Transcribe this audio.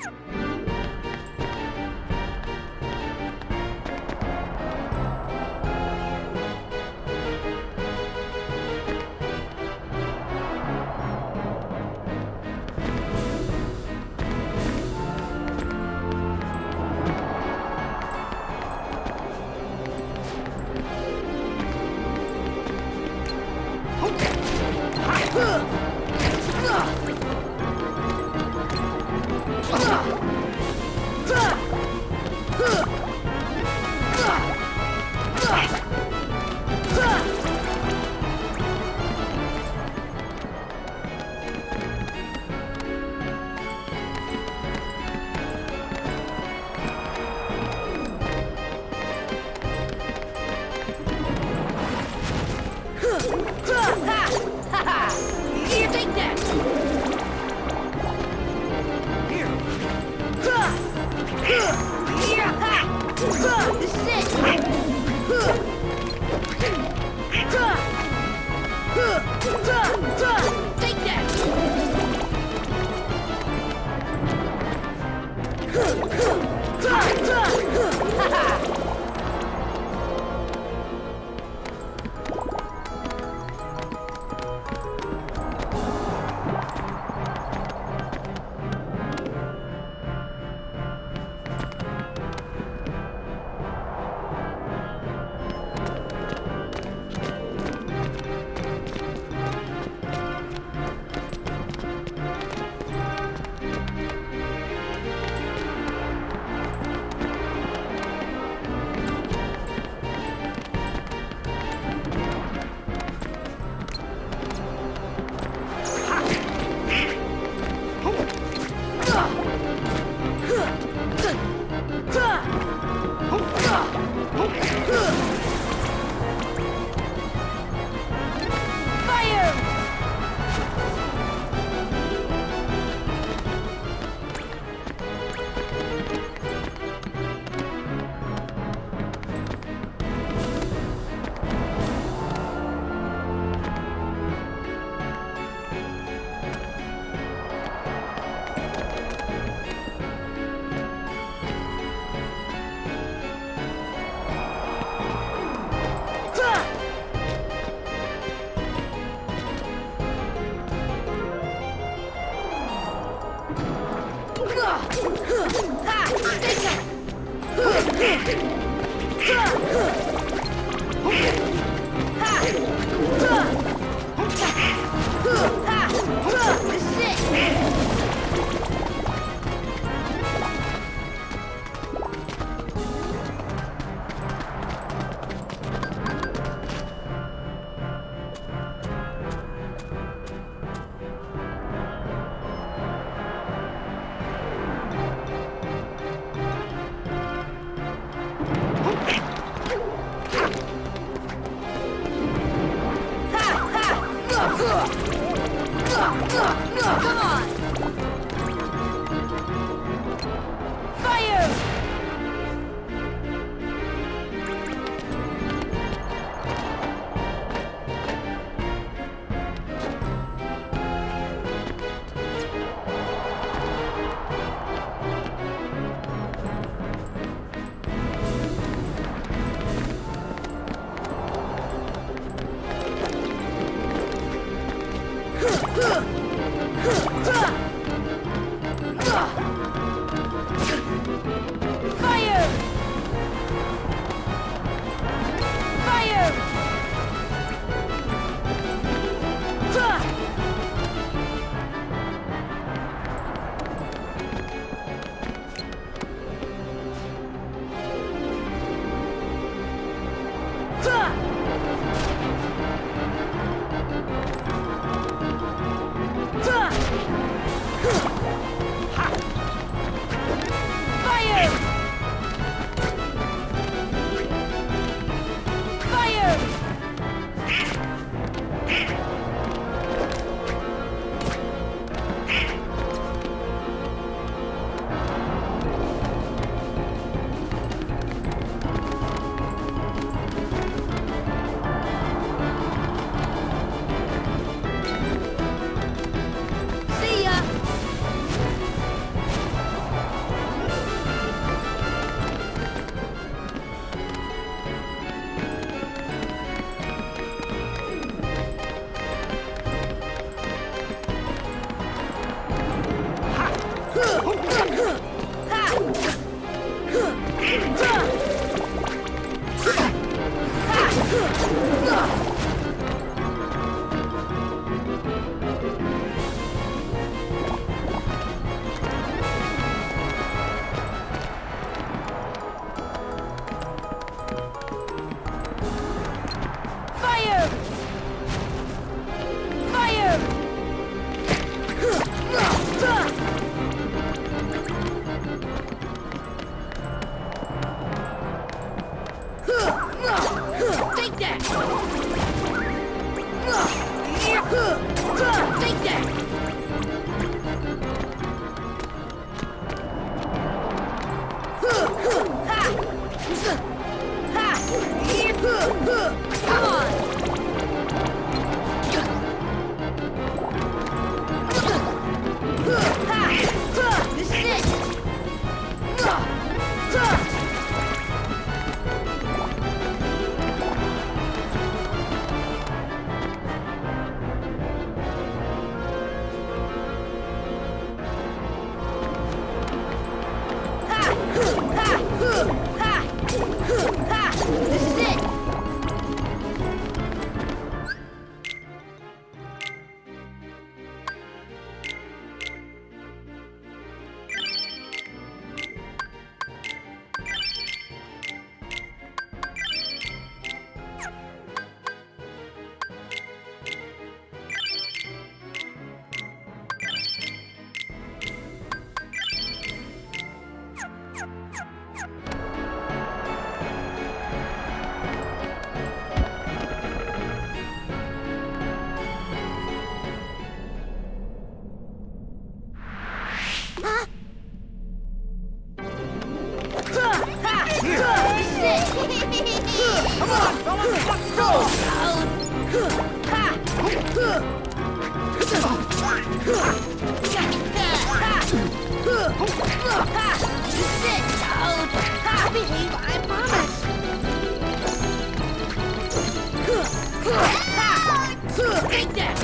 Here, Come on! Come on! Come on, let's go! Behave, I promise! Take that!